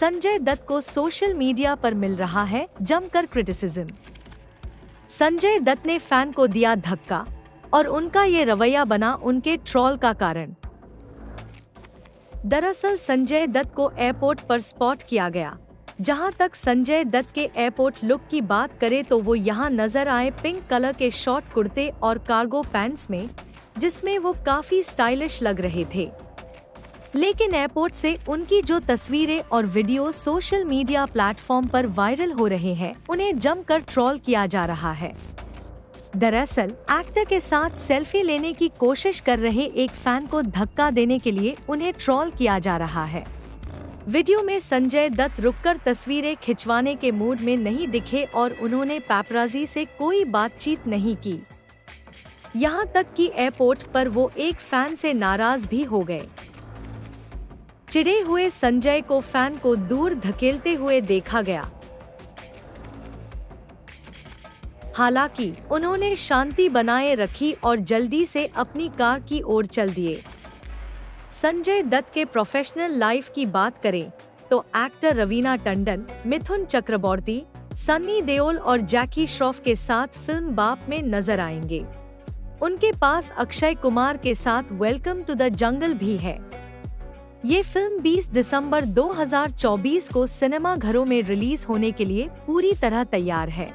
संजय दत्त को social media पर मिल रहा है जमकर क्रिटिसिज्म। संजय दत्त ने फ़ैन को दिया धक्का और उनका ये रवैया बना उनके ट्रॉल का कारण। दरअसल संजय दत्त को एयरपोर्ट पर स्पॉट किया गया। जहाँ तक संजय दत्त के एयरपोर्ट लुक की बात करें तो वो यहाँ नज़र आए पिंक कलर के शॉर्ट कुर्ते और कार्गो पैंट्स में, जिसमें वो काफ़ी स्टाइलिश लग रहे थे। लेकिन एयरपोर्ट से उनकी जो तस्वीरें और वीडियो सोशल मीडिया प्लेटफॉर्म पर वायरल हो रहे हैं, उन्हें जमकर ट्रोल किया जा रहा है। दरअसल, एक्टर के साथ सेल्फी लेने की कोशिश कर रहे एक फ़ैन को धक्का देने के लिए उन्हें ट्रोल किया जा रहा है। वीडियो में संजय दत्त रुककर तस्वीरें खिंचवाने के मूड में नहीं दिखे और उन्होंने पैपराजी से कोई बातचीत नहीं की। यहाँ तक कि एयरपोर्ट पर वो एक फ़ैन से नाराज़ भी हो गए। चिड़े हुए संजय को फ़ैन को दूर धकेलते हुए देखा गया। हालाँकि, उन्होंने शांति बनाए रखी और जल्दी से अपनी कार की ओर चल दिए। संजय दत्त के प्रोफेशनल लाइफ की बात करें तो एक्टर रवीना टंडन, मिथुन चक्रबोर्ती सन्नी देओल और जैकी श्रॉफ के साथ फ़िल्म बाप में नज़र आएँगे। उनके पास अक्षय कुमार के साथ वेलकम टू द जंगल भी है। ये फ़िल्म 20 दिसंबर 2024 को सिनेमा घरों में रिलीज़ होने के लिए पूरी तरह तैयार है?